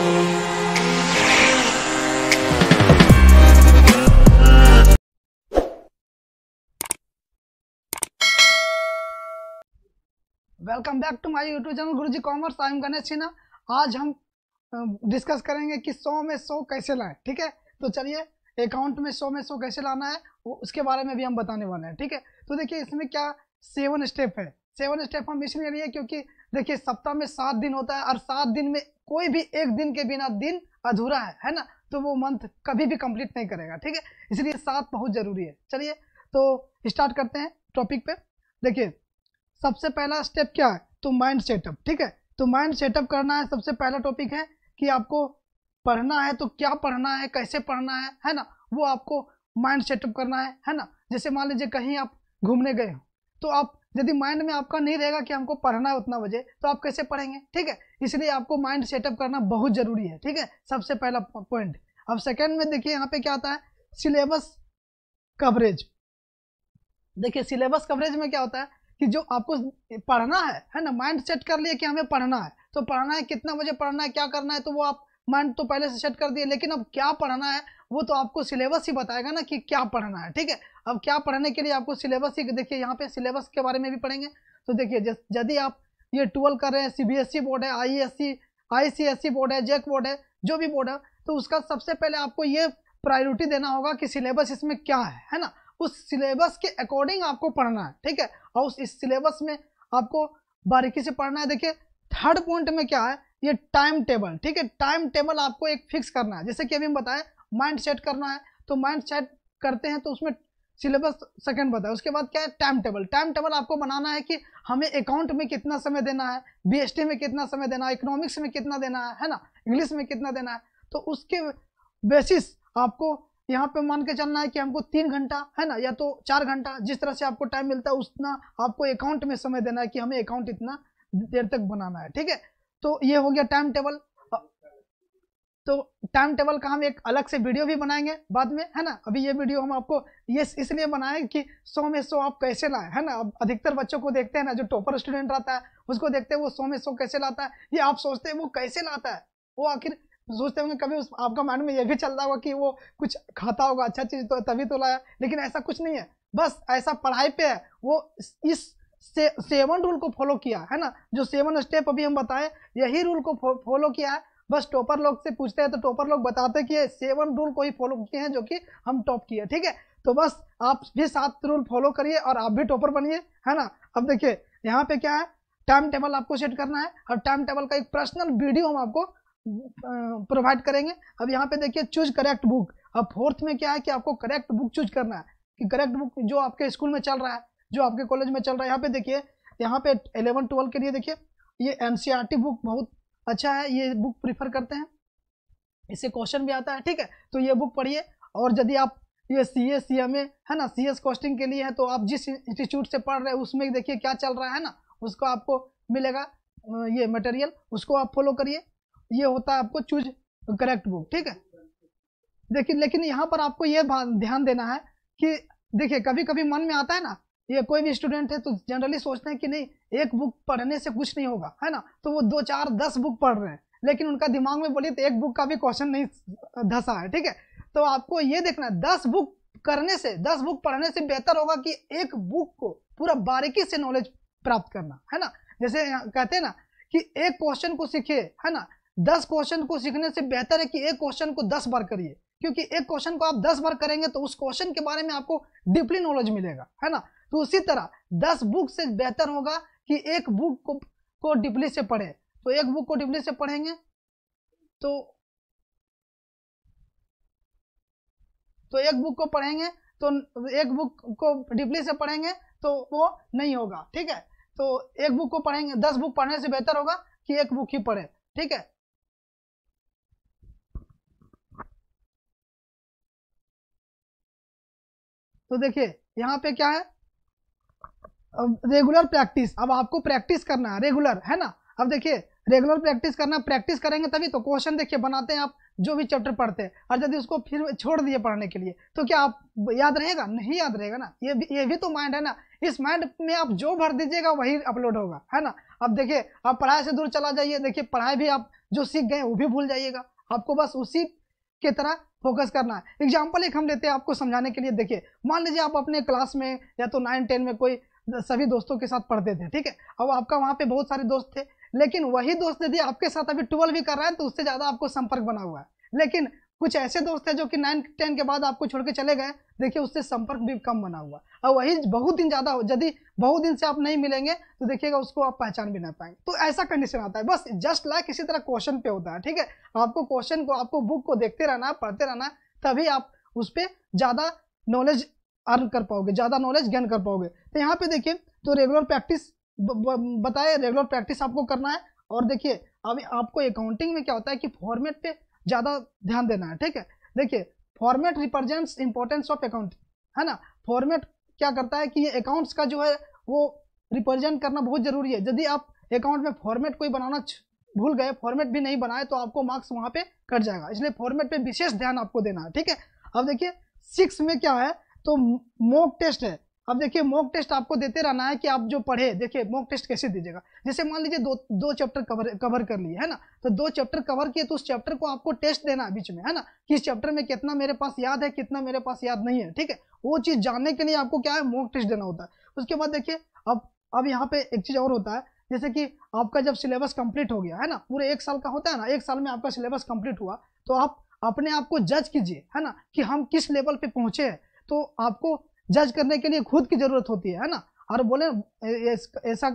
Welcome back to my YouTube channel Guruji commerce I am Ganesh Sinha आज हम discuss करेंगे कि 100 में 100 कैसे लाएँ, ठीक है? तो चलिए अकाउंट में सौ में 100 कैसे लाना है उसके बारे में भी हम बताने वाले हैं, ठीक है? तो देखिए, इसमें क्या सेवन स्टेप है? सेवन स्टेप हम इसलिए लिए क्योंकि देखिए, सप्ताह में सात दिन होता है और सात दिन में कोई भी एक दिन के बिना दिन अधूरा है है ना? तो वो मंथ कभी भी कंप्लीट नहीं करेगा, ठीक है? इसलिए सात बहुत ज़रूरी है। चलिए तो स्टार्ट करते हैं टॉपिक पे। देखिए, सबसे पहला स्टेप क्या है? तो माइंड सेटअप ठीक है? तो माइंड सेटअप करना है, सबसे पहला टॉपिक है कि आपको पढ़ना है तो क्या पढ़ना है, कैसे पढ़ना है है ना? वो आपको माइंड सेटअप करना है है ना? जैसे मान लीजिए कहीं आप घूमने गए हो तो आप, यदि माइंड में आपका नहीं रहेगा कि हमको पढ़ना है उतना बजे तो आप कैसे पढ़ेंगे, ठीक है? इसलिए आपको माइंड सेटअप करना बहुत ज़रूरी है, ठीक है? सबसे पहला पॉइंट अब सेकेंड में देखिए यहाँ पे क्या आता है? सिलेबस कवरेज देखिए सिलेबस कवरेज में क्या होता है कि जो आपको पढ़ना है है ना? माइंड सेट कर लिया कि हमें पढ़ना है। तो पढ़ना है, कितना बजे पढ़ना है, क्या करना है तो वो आप माइंड तो पहले से सेट कर दिए, लेकिन अब क्या पढ़ना है, वो तो आपको सिलेबस ही बताएगा ना कि क्या पढ़ना है, ठीक है? अब क्या पढ़ने के लिए आपको सिलेबस ही, देखिए, यहाँ पे सिलेबस के बारे में भी पढ़ेंगे। तो देखिए यदि आप ये ट्वेल्व कर रहे हैं सी बोर्ड है आई एस बोर्ड है जेक बोर्ड है, जो भी बोर्ड है तो उसका सबसे पहले आपको ये प्रायोरिटी देना होगा कि सिलेबस इसमें क्या है है ना? उस सिलेबस के अकॉर्डिंग आपको पढ़ना है, ठीक है? और उस इस सिलेबस में आपको बारीकी से पढ़ना है। देखिए थर्ड पॉइंट में क्या है? ये टाइम टेबल ठीक है? टाइम टेबल आपको एक फिक्स करना है। जैसे कि अभी हम बताएँ माइंड सेट करना है तो माइंड सेट करते हैं तो उसमें सिलेबस सेकंड बताए उसके बाद क्या है? Time table. टाइम टेबल आपको बनाना है कि हमें अकाउंट में कितना समय देना है बीएसटी में कितना समय देना है इकोनॉमिक्स में कितना देना है है ना? इंग्लिश में कितना देना है। तो उसके बेसिस आपको यहाँ पे मान के चलना है कि हमको तीन घंटा, है ना? या तो चार घंटा, जिस तरह से आपको टाइम मिलता है, उतना आपको अकाउंट में समय देना है कि हमें अकाउंट इतना देर तक बनाना है। ठीक है? तो ये हो गया टाइम टेबल तो टाइम टेबल का हम एक अलग से वीडियो भी बनाएँगे बाद में है ना? अभी ये वीडियो हम आपको ये इसलिए बनाए कि सौ में सौ आप कैसे लाए है ना? अब अधिकतर बच्चों को देखते हैं ना जो टॉपर स्टूडेंट रहता है उसको देखते हैं वो सौ में सौ कैसे लाता है ये आप सोचते हैं वो कैसे लाता है? वो आखिर सोचते होंगे कभी उस आपका माइंड में ये भी चल रहा होगा कि वो कुछ खाता होगा अच्छा चीज़ तो तभी तो लाया लेकिन ऐसा कुछ नहीं है। बस ऐसा पढ़ाई पे है वो इस से, सेवन रूल को फॉलो किया है ना? जो सेवन स्टेप अभी हम बताए यही रूल को फॉलो किया है बस टॉपर लोग से पूछते हैं तो टॉपर लोग बताते हैं कि सेवन रूल को ही फॉलो किए हैं जो कि हम टॉप किए ठीक है? तो बस आप भी सात रूल फॉलो करिए और आप भी टॉपर बनिए, है ना? अब देखिए, यहाँ पे क्या है? टाइम टेबल आपको सेट करना है और टाइम टेबल का एक पर्सनल वीडियो हम आपको प्रोवाइड करेंगे। अब यहाँ पे देखिए चूज़ करेक्ट बुक अब फोर्थ में क्या है कि आपको करेक्ट बुक चूज़ करना है। कि करेक्ट बुक जो आपके स्कूल में चल रहा है, जो आपके कॉलेज में चल रहा है, यहाँ पे देखिए, यहाँ पे एलेवन ट्वेल्व के लिए देखिए, ये एन बुक बहुत अच्छा है, ये बुक प्रीफर करते हैं? इससे क्वेश्चन भी आता है, ठीक है तो ये बुक पढ़िए, और यदि आप ये C S C M A है ना सी एस कॉस्टिंग के लिए है तो आप जिस इंस्टीट्यूट से पढ़ रहे हैं, उसमें देखिए क्या चल रहा है ना, उसको आपको मिलेगा ये मटेरियल उसको आप फॉलो करिए, ये होता है आपको चूज़ करेक्ट बुक ठीक है? देखिए, लेकिन यहाँ पर आपको ये ध्यान देना है कि देखिए कभी कभी मन में आता है ना ये कोई भी स्टूडेंट है तो जनरली सोचते हैं कि नहीं, एक बुक पढ़ने से कुछ नहीं होगा, है ना? तो वो दो, चार, दस बुक पढ़ रहे हैं, लेकिन उनका दिमाग में बोलिए तो एक बुक का भी क्वेश्चन नहीं धसा है, ठीक है? तो आपको ये देखना है, दस बुक करने से, दस बुक पढ़ने से बेहतर होगा कि एक बुक को पूरा बारीकी से नॉलेज प्राप्त करना, है ना? जैसे कहते हैं ना कि एक क्वेश्चन को सीखे है ना? दस क्वेश्चन को सीखने से बेहतर है कि एक क्वेश्चन को दस बार करिए, क्योंकि एक क्वेश्चन को आप दस बार करेंगे तो उस क्वेश्चन के बारे में आपको डीपली नॉलेज मिलेगा, है ना? तो उसी तरह दस बुक से बेहतर होगा कि एक बुक को को डीपली से पढ़े। तो एक बुक को डीपली से पढ़ेंगे तो तो एक बुक को पढ़ेंगे तो एक बुक को डीपली से पढ़ेंगे तो वो नहीं होगा, ठीक है? तो एक बुक को पढ़ेंगे, दस बुक पढ़ने से बेहतर होगा कि एक बुक ही पढ़े, ठीक है? तो देखिए, यहाँ पे क्या है? रेगुलर प्रैक्टिस अब आपको प्रैक्टिस करना है रेगुलर है ना? अब देखिए रेगुलर प्रैक्टिस करना प्रैक्टिस करेंगे तभी तो क्वेश्चन देखिए बनाते हैं आप, जो भी चैप्टर पढ़ते हैं। और यदि उसको फिर छोड़ दिए पढ़ने के लिए तो क्या आप याद रहेगा? नहीं याद रहेगा ना? ये भी ये भी तो माइंड है ना? इस माइंड में आप जो भर दीजिएगा, वही अपलोड होगा, है ना? अब देखिए, आप पढ़ाई से दूर चला जाइए, देखिए, पढ़ाई भी आप जो सीख गए वो भी भूल जाइएगा। आपको बस उसी की तरह फोकस करना है। एग्ज़ाम्पल एक हम लेते हैं आपको समझाने के लिए। देखिए, मान लीजिए आप अपने क्लास में, या तो नाइन टेन में कोई सभी दोस्तों के साथ पढ़ते थे, ठीक है? अब आपका वहाँ पे बहुत सारे दोस्त थे, लेकिन वही दोस्त यदि आपके साथ अभी ट्वेल्व भी कर रहा है तो उससे ज़्यादा आपको संपर्क बना हुआ है। लेकिन कुछ ऐसे दोस्त हैं जो कि नाइन टेन के बाद आपको छोड़ के चले गए, देखिए उससे संपर्क भी कम बना हुआ और वही बहुत दिन ज़्यादा हो, यदि बहुत दिन से आप नहीं मिलेंगे तो देखिएगा उसको आप पहचान भी ना पाएँगे। तो ऐसा कंडीशन आता है, बस जस्ट लाइक इसी तरह क्वेश्चन पे होता है, ठीक है? आपको क्वेश्चन को, आपको बुक को देखते रहना, पढ़ते रहना, तभी आप उस पर ज़्यादा नॉलेज अर्न कर पाओगे, ज़्यादा नॉलेज गेन कर पाओगे। तो यहाँ पे देखिए तो रेगुलर प्रैक्टिस बताए रेगुलर प्रैक्टिस आपको करना है। और देखिए, अभी आपको अकाउंटिंग में क्या होता है कि फॉर्मेट पे ज़्यादा ध्यान देना है, ठीक है? देखिए format represents importance of account है ना? फॉर्मेट क्या करता है कि ये अकाउंट्स का जो है, वो रिप्रेजेंट करना बहुत ज़रूरी है। यदि आप अकाउंट में फॉर्मेट कोई बनाना भूल गए फॉर्मेट भी नहीं बनाए तो आपको मार्क्स वहाँ पे कट जाएगा। इसलिए फॉर्मेट पे विशेष ध्यान आपको देना है, ठीक है? अब देखिए सिक्स में क्या है तो मॉक टेस्ट है। अब देखिए मॉक टेस्ट आपको देते रहना है कि आप जो पढ़े, देखिए मॉक टेस्ट कैसे दीजिएगा। जैसे मान लीजिए दो दो चैप्टर कवर कवर कर लिए, है ना? तो दो चैप्टर कवर किए तो उस चैप्टर को आपको टेस्ट देना है बीच में, है ना? कि इस चैप्टर में कितना मेरे पास याद है, कितना मेरे पास याद नहीं है, ठीक है? वो चीज़ जानने के लिए आपको क्या है? मॉक टेस्ट देना होता है। उसके बाद देखिए, अब अब यहाँ पे एक चीज़ और होता है। जैसे कि आपका जब सिलेबस कंप्लीट हो गया, है ना? पूरे एक साल का होता है ना? एक साल में आपका सिलेबस कंप्लीट हुआ। तो आप अपने आप को जज कीजिए, है ना? कि हम किस लेवल पे पहुँचे हैं। तो आपको जज करने के लिए खुद की ज़रूरत होती है ना? और बोले ऐसा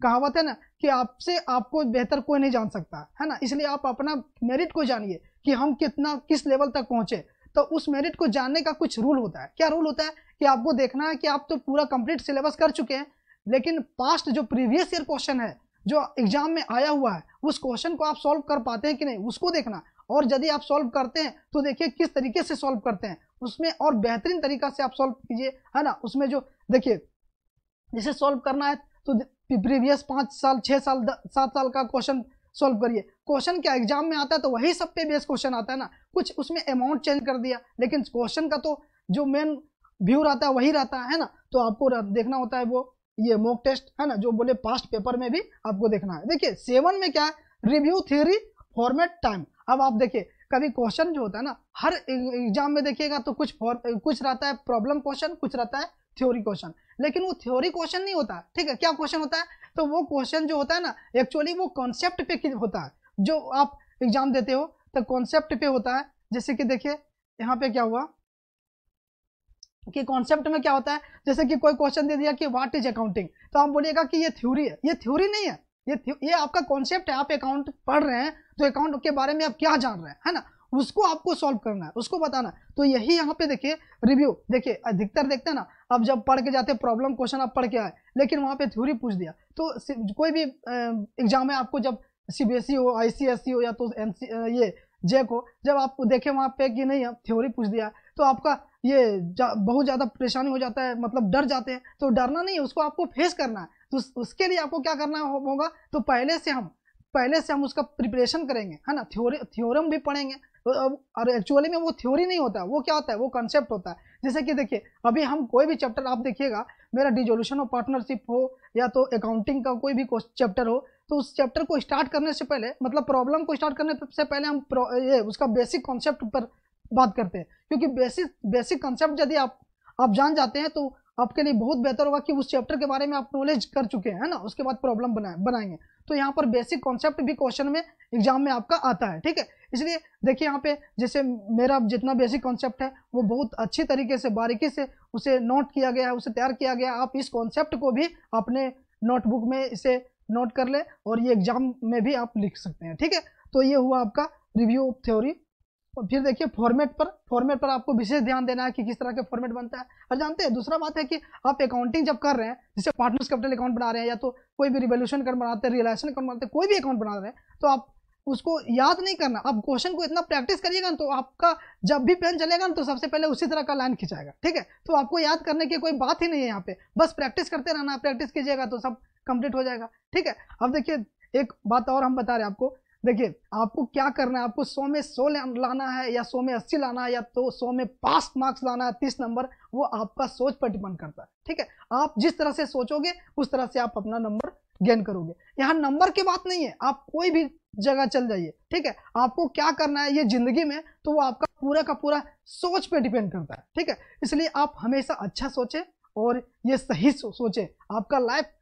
कहावत है ना कि आपसे आपको बेहतर कोई नहीं जान सकता, है ना? इसलिए आप अपना मेरिट को जानिए कि हम कितना, किस लेवल तक पहुँचे। तो उस मेरिट को जानने का कुछ रूल होता है। क्या रूल होता है? कि आपको देखना है कि आप तो पूरा कंप्लीट सिलेबस कर चुके हैं, लेकिन पास्ट जो प्रीवियस ईयर क्वेश्चन है, जो एग्ज़ाम में आया हुआ है, उस क्वेश्चन को आप सॉल्व कर पाते हैं कि नहीं? उसको देखना। और यदि आप सॉल्व करते हैं तो देखिए किस तरीके से सॉल्व करते हैं। उसमें और बेहतरीन तरीका से आप सॉल्व कीजिए, है ना? उसमें जो, देखिए, जैसे सॉल्व करना है तो प्रीवियस पाँच साल छः साल सात साल का क्वेश्चन सॉल्व करिए। क्वेश्चन क्या एग्ज़ाम में आता है तो वही सब पे बेस क्वेश्चन आता है ना? कुछ उसमें अमाउंट चेंज कर दिया, लेकिन क्वेश्चन का तो जो मेन व्यू रहता है, वही रहता है ना? तो आपको देखना होता है वो, ये मॉक टेस्ट है ना? जो बोले पास्ट पेपर में भी आपको देखना है। देखिए सेवन में क्या है? रिव्यू थ्योरी फॉर्मेट टाइम अब आप देखिए कभी क्वेश्चन जो होता है ना, हर एग्ज़ाम में देखिएगा तो कुछ कुछ रहता है प्रॉब्लम क्वेश्चन कुछ रहता है थ्योरी क्वेश्चन लेकिन वो थ्योरी क्वेश्चन नहीं होता, ठीक है? क्या क्वेश्चन होता है? तो वो क्वेश्चन जो होता है ना एक्चुअली वो कॉन्सेप्ट पे होता है। जो आप एग्ज़ाम देते हो तो कॉन्सेप्ट पे होता है। जैसे कि देखिए, यहाँ पे क्या हुआ? कि कॉन्सेप्ट में क्या होता है? जैसे कि कोई क्वेश्चन दे दिया कि व्हाट इज़ अकाउंटिंग तो आप बोलिएगा कि ये थ्योरी है। ये थ्योरी नहीं है। ये ये आपका कॉन्सेप्ट है आप अकाउंट पढ़ रहे हैं तो अकाउंट के बारे में आप क्या जान रहे हैं है ना? उसको आपको सॉल्व करना है उसको बताना है। तो यही यहाँ पे देखिए रिव्यू देखिए अधिकतर देखते हैं ना अब जब पढ़ के जाते प्रॉब्लम क्वेश्चन आप पढ़ के आए लेकिन वहाँ पे थ्योरी पूछ दिया। तो कोई भी एग्ज़ाम में आपको जब सीबीएसई e हो आईसीएसई e हो या तो एम ये जेक हो जब आप देखे वहाँ पे कि नहीं थ्योरी पूछ दिया तो आपका ये जा, बहुत ज़्यादा परेशानी हो जाता है मतलब डर जाते हैं। तो डरना नहीं है उसको आपको फेस करना है। तो उसके लिए आपको क्या करना होगा? तो पहले से हम, पहले से हम उसका प्रिपरेशन करेंगे, है ना? थ्योरी थ्योरम भी पढ़ेंगे। तो और एक्चुअली में वो थ्योरी नहीं होता वो क्या होता है? वो कंसेप्ट होता है। जैसे कि देखिए, अभी हम कोई भी चैप्टर आप देखिएगा, मेरा डिजोल्यूशन ऑफ़ पार्टनरशिप हो, या तो अकाउंटिंग का कोई भी चैप्टर हो तो उस चैप्टर को स्टार्ट करने से पहले मतलब प्रॉब्लम को स्टार्ट करने से पहले हम ये, उसका बेसिक कॉन्सेप्ट पर बात करते हैं। क्योंकि बेसिक बेसिक कॉन्सेप्ट यदि आप आप जान जाते हैं तो आपके लिए बहुत बेहतर होगा कि उस चैप्टर के बारे में आप नॉलेज कर चुके हैं ना? उसके बाद प्रॉब्लम बनाए बनाएँगे। तो यहाँ पर बेसिक कॉन्सेप्ट भी क्वेश्चन में एग्ज़ाम में आपका आता है, ठीक है? इसलिए देखिए यहाँ पे जैसे मेरा जितना बेसिक कॉन्सेप्ट है, वो बहुत अच्छी तरीके से, बारीकी से उसे नोट किया गया है, उसे तैयार किया गया आप इस कॉन्सेप्ट को भी अपने नोटबुक में इसे नोट कर ले और ये एग्ज़ाम में भी आप लिख सकते हैं, ठीक है? तो ये हुआ आपका रिव्यू ऑफ़ थ्योरी फिर देखिए फॉर्मेट पर फॉर्मेट पर आपको विशेष ध्यान देना है कि किस तरह के फॉर्मेट बनता है। और जानते हैं, दूसरा बात है कि आप अकाउंटिंग जब कर रहे हैं, जैसे पार्टनर्स कैपिटल अकाउंट बना रहे हैं या तो कोई भी रिवोल्यूशन अकाउंट बनाते हैं रियलाइजेशन अकाउंट बनाते हैं, कोई भी अकाउंट बना रहे हैं तो आप उसको याद नहीं करना। आप क्वेश्चन को इतना प्रैक्टिस करिएगा तो आपका जब भी पेन चलेगा ना तो सबसे पहले उसी तरह का लाइन खिंचाएगा, ठीक है? तो आपको याद करने की कोई बात ही नहीं है यहाँ पे। बस प्रैक्टिस करते रहना प्रैक्टिस कीजिएगा तो सब कंप्लीट हो जाएगा, ठीक है? अब देखिए, एक बात और हम बता रहे हैं आपको देखिए, आपको क्या करना है? आपको सौ में सौ लाना है या सौ में अस्सी लाना है या तो सौ में पास मार्क्स लाना है, तीस नंबर वो आपका सोच पर डिपेंड करता है, ठीक है? आप जिस तरह से सोचोगे, उस तरह से आप अपना नंबर गेन करोगे। यहाँ नंबर की बात नहीं है, आप कोई भी जगह चल जाइए, ठीक है? आपको क्या करना है ये ज़िंदगी में तो वो आपका पूरा का पूरा सोच पे डिपेंड करता है, ठीक है? इसलिए आप हमेशा अच्छा सोचें और ये सही सोचें। आपका लाइफ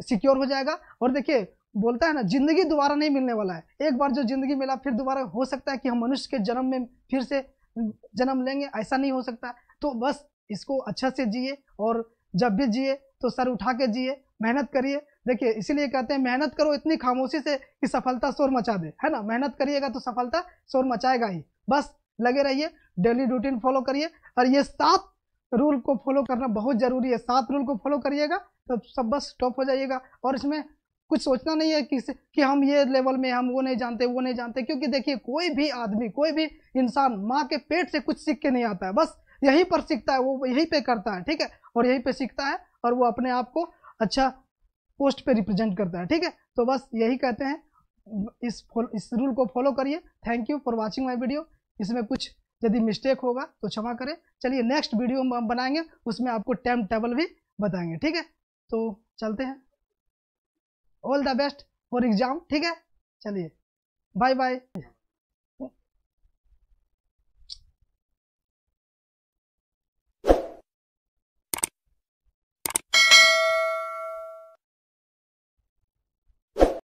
सिक्योर हो जाएगा और देखिए बोलता है ना, ज़िंदगी दोबारा नहीं मिलने वाला है। एक बार जो ज़िंदगी मिला, फिर दोबारा हो सकता है कि हम मनुष्य के जन्म में फिर से जन्म लेंगे, ऐसा नहीं हो सकता। तो बस इसको अच्छा से जिए और जब भी जिए तो सर उठा के जिए, मेहनत करिए। देखिए, इसीलिए कहते हैं, मेहनत करो इतनी खामोशी से कि सफलता शोर मचा दे, है ना? मेहनत करिएगा तो सफलता शोर मचाएगा ही। बस लगे रहिए, डेली रूटीन फॉलो करिए और ये सात रूल को फॉलो करना बहुत ज़रूरी है। सात रूल को फॉलो करिएगा तो सब बस टॉप हो जाइएगा और इसमें कुछ सोचना नहीं है कि कि हम ये लेवल में हम वो नहीं जानते, वो नहीं जानते, क्योंकि देखिए, कोई भी आदमी, कोई भी इंसान माँ के पेट से कुछ सीख के नहीं आता है। बस यहीं पर सीखता है, वो यहीं पे करता है, ठीक है? और यहीं पे सीखता है और वो अपने आप को अच्छा पोस्ट पे रिप्रेजेंट करता है, ठीक है? तो बस यही कहते हैं। इस इस रूल को फॉलो करिए। Thank you for watching my video इसमें कुछ यदि मिस्टेक होगा तो क्षमा करें। चलिए नेक्स्ट वीडियो हम बनाएँगे, उसमें आपको टाइम टेबल भी बताएँगे, ठीक है? तो चलते हैं। All the best for exam ठीक है? चलिए बाय बाय